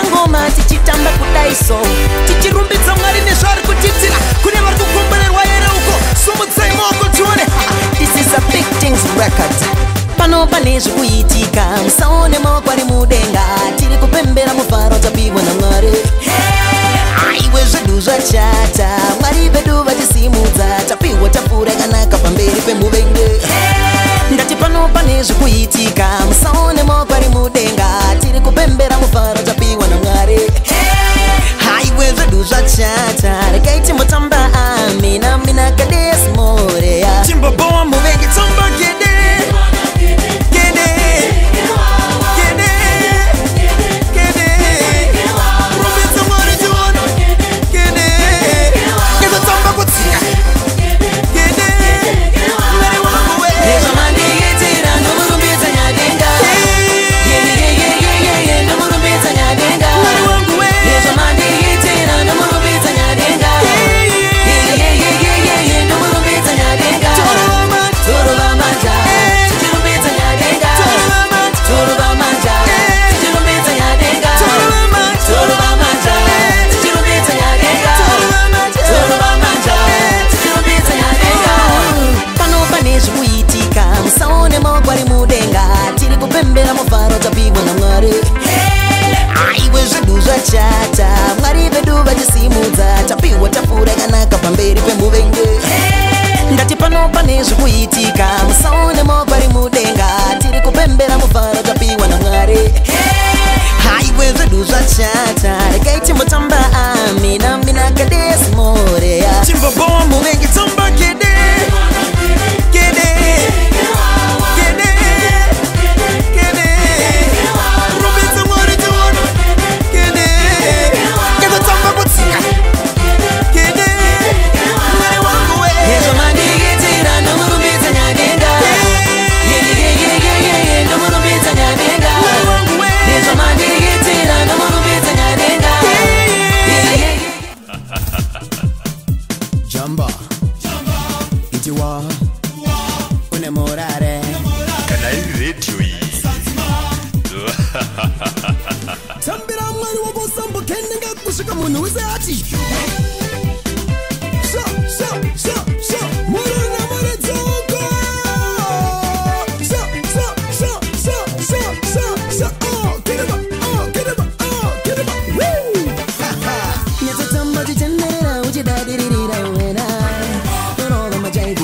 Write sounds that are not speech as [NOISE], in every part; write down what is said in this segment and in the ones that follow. tichitambisa ngoma tichitamba kudaiso tichirumbidza mwari nezvoari kutitira kune vari kukomborerwa here uko sumudzai moko tione pano pane zvekuitika musaone maoko ari mudenga tiri kupembera mufaro tapiwa namwari aiwe zvedu zvachata mwari vedu vachisimudza tapiwa tapfuura kanaka pamberi pemuvenge ndati pano pane zvekuitika musaone maoko ari mudenga 是故意。tendenga kusvika munhu wese ati so so so so murori namuredzogo so so so so oh so so oh get him up oh get him up oh get him up woo nyatotamba tichenerera uchidadirira iwena unoona majaika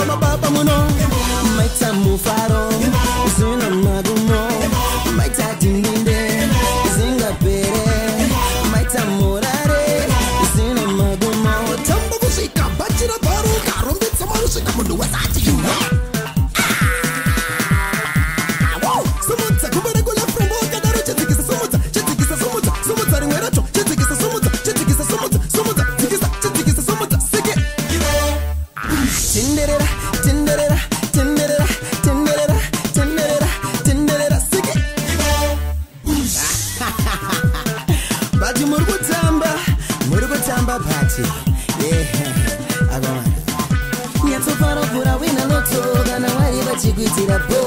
mama going to maita mufaro zina maguno ati ehe [LAUGHS] nyatsopfara kurawina notoo kana wari vachikwitira bo